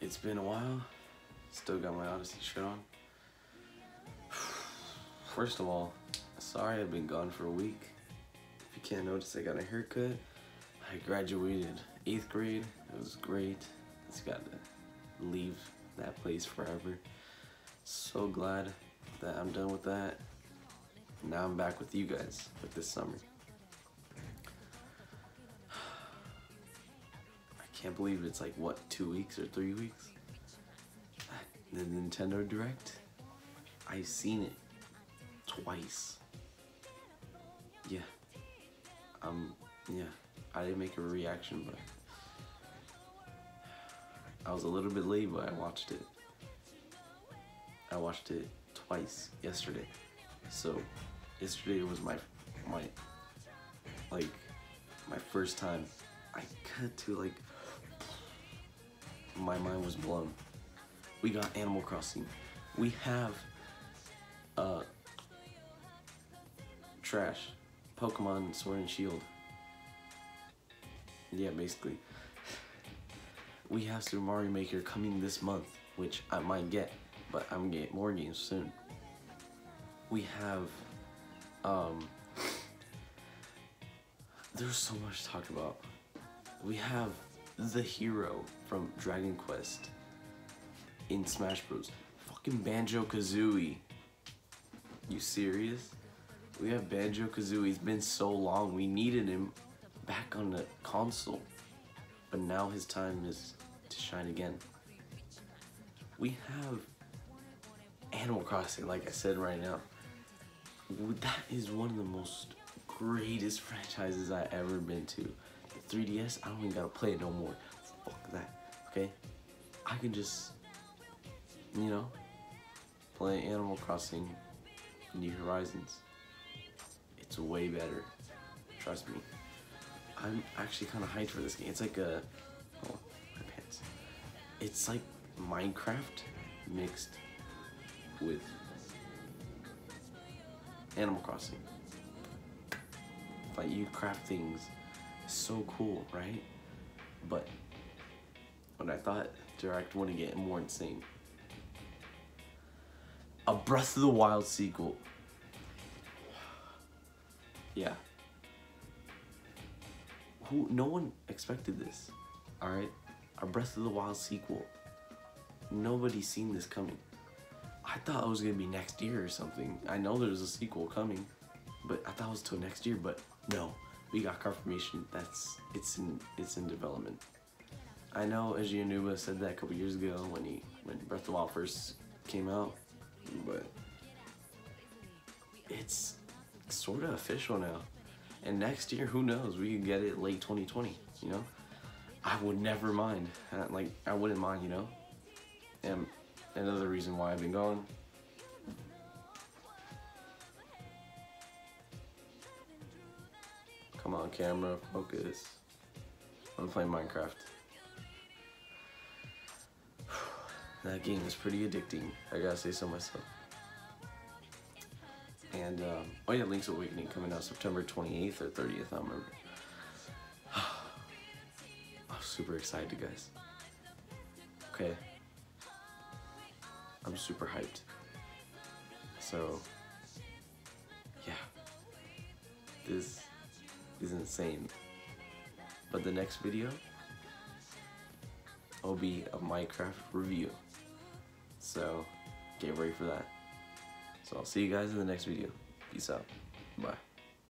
It's been a while. Still got my Odyssey shirt on. First of all, sorry I've been gone for a week. If you can't notice, I got a haircut. I graduated eighth grade. It was great. Just got to leave that place forever. So glad that I'm done with that. Now I'm back with you guys with this summer. Can't believe it's like what two weeks or three weeks. The Nintendo Direct. I've seen it twice. Yeah. Um. Yeah. I didn't make a reaction, but I was a little bit late, but I watched it. I watched it twice yesterday. So yesterday was my my like my first time. I got to like my mind was blown. We got Animal Crossing. We have uh trash. Pokemon Sword and Shield. Yeah, basically. We have Super Mario Maker coming this month, which I might get, but I'm gonna get more games soon. We have um there's so much to talk about. We have the hero from Dragon Quest in Smash Bros. Fucking Banjo Kazooie. You serious? We have Banjo Kazooie. It's been so long. We needed him back on the console. But now his time is to shine again. We have Animal Crossing, like I said right now. That is one of the most greatest franchises I've ever been to. The 3DS, I don't even gotta play it no more. Fuck that, okay? I can just, you know, play Animal Crossing New Horizons. It's way better, trust me. I'm actually kind of hyped for this game. It's like a, oh, my pants. It's like Minecraft mixed with Animal Crossing. Like you craft things, so cool, right? But when I thought Direct wouldn't get more insane, a Breath of the Wild sequel. Yeah. Who? No one expected this. All right, a Breath of the Wild sequel. Nobody's seen this coming. I thought it was gonna be next year or something. I know there's a sequel coming, but I thought it was till next year. But no, we got confirmation that's it's in it's in development. I know Aonuma said that a couple years ago when he when Breath of the Wild first came out, but it's sort of official now. And next year, who knows? We could get it late 2020. You know, I would never mind. Uh, Like I wouldn't mind. You know, and another reason why I've been gone. Come on, camera, focus. I'm playing Minecraft. That game is pretty addicting. I gotta say so myself. And um, oh yeah, Link's Awakening coming out September 28th or 30th. I remember. I'm super excited, guys. Okay. I'm super hyped. So, yeah. This is insane. But the next video will be a Minecraft review. So, get ready for that. So I'll see you guys in the next video. Peace out. Bye.